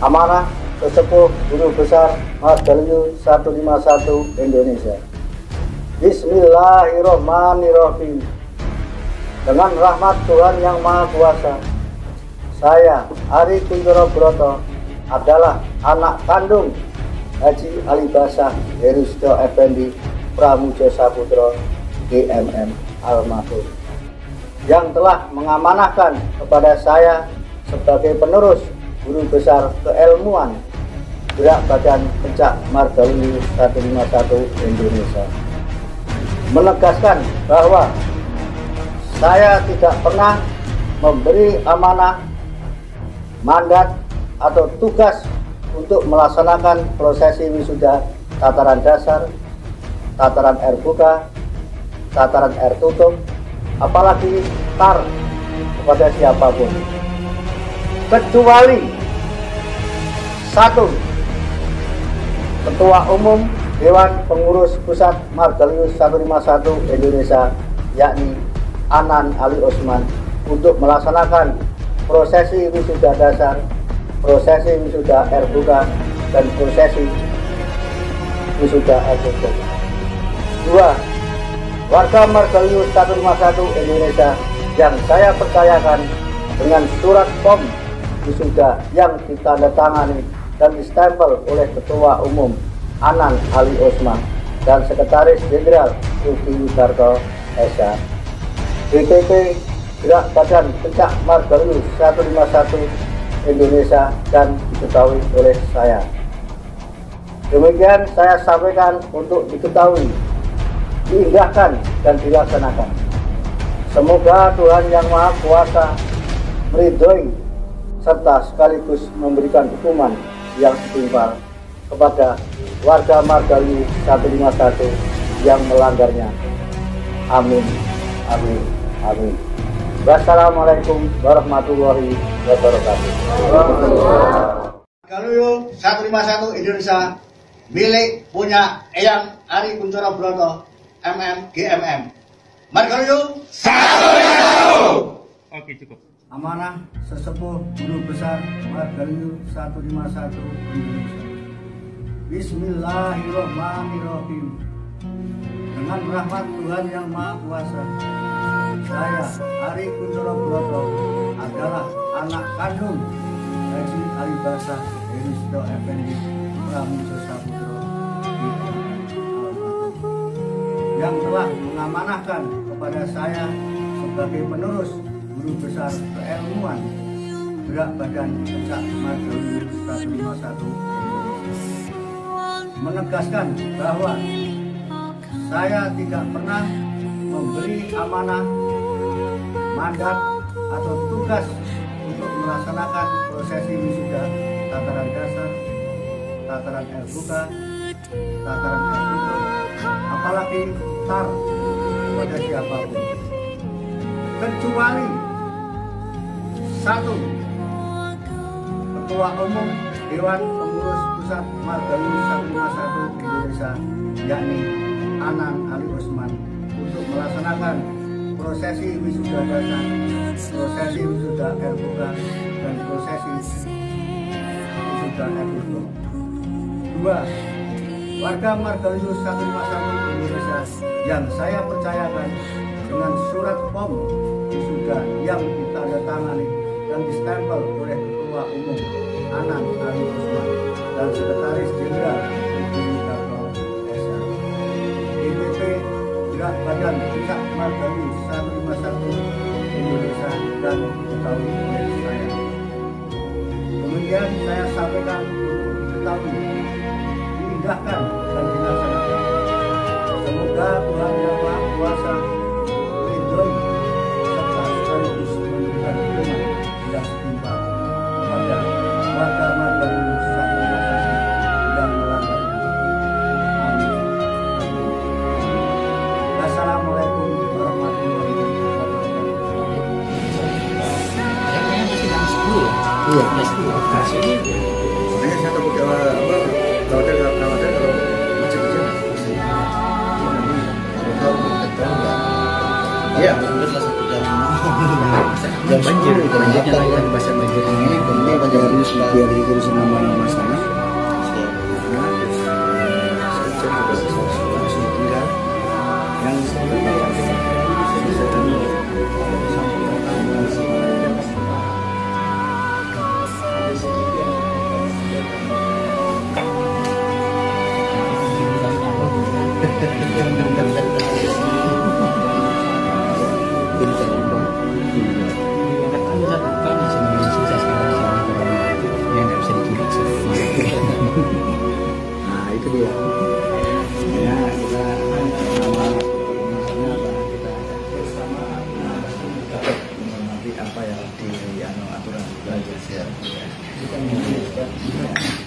amanah sesepuh guru besar Margalio 151 Indonesia. Bismillahirrahmanirrahim. Dengan rahmat Tuhan yang Maha Kuasa, saya Ari Kuntoro Broto adalah anak kandung Haji Alibasah Herusto Effendi Pramujo Saputro GMM Almarhum yang telah mengamanahkan kepada saya sebagai penerus guru besar keilmuan gerak badan pencak Margawi 151 Indonesia menegaskan bahwa saya tidak pernah memberi amanah mandat atau tugas untuk melaksanakan prosesi wisuda tataran dasar, tataran air buka, tataran air tutup, apalagi tar kepada siapa pun. Kecuali satu, Ketua Umum Dewan Pengurus Pusat Margalius 151 Indonesia, yakni Anan Ali Osman, untuk melaksanakan prosesi wisuda dasar, prosesi wisuda buka, dan prosesi wisuda tutup. Dua, warga Margalius 151 Indonesia yang saya percayakan dengan surat POM wisuda yang ditandatangani dan distempel oleh Ketua Umum Anan Ali Osman dan Sekretaris Jenderal Ruki Widarto Esa. BPP Gerak Badan Pencak Margalius 151 Indonesia dan diketahui oleh saya. Demikian saya sampaikan untuk diketahui diindahkan dan dilaksanakan. Semoga Tuhan Yang Maha Kuasa meridhoi serta sekaligus memberikan hukuman yang setimpal kepada warga Margali 151 yang melanggarnya. Amin. Amin. Amin. Wassalamualaikum warahmatullahi wabarakatuh. Galuyo 151 Indonesia milik punya Eyang Ari Kuncoro Broto MM GMM. Margaluyo Oke cukup. Amanah sesepuh guru besar Margalio 151 Indonesia. Bismillahirrahmanirrahim. Dengan rahmat Tuhan yang Maha Kuasa, saya Ari Kuncoro Broto adalah anak kandung Haji Alibasa Heristo Effendi Pramujo Saputro yang telah mengamanahkan kepada saya sebagai penerus guru besar keilmuan gerak badan pencak Margawi 151 menegaskan bahwa saya tidak pernah memberi amanah mandat atau tugas untuk melaksanakan prosesi wisuda tataran dasar, tataran buka, tataran tutup, apalagi tar kepada siapa pun. Kecuali satu, Ketua Umum Dewan Pengurus Pusat Margawi 151 Indonesia, yakni Anan Ali Usman, untuk melaksanakan prosesi wisuda dasar, prosesi wisuda buka, dan prosesi wisuda tutup. Dua, warga Margalius 151 Indonesia yang saya percayakan dengan surat POM wisuda yang ditandatangani dan distempel oleh Ketua Umum Anan Ali Usman dan Sekretaris Jenderal Ruki Widarto Esa. DPP Gerak Badan Puncak Margali 151 Indonesia dan diketahui oleh saya. Kemudian saya sampaikan untuk diketahui, diindahkan iya. Kasih makanya saya takut kalau apa khawatir khawatir kalau macam macam eh, kalau eh, tahu nggak? Iya. Jam banjir itu banjir yang bahasa banjir ini kemudian panjang ini sudah dua ribu Gracias.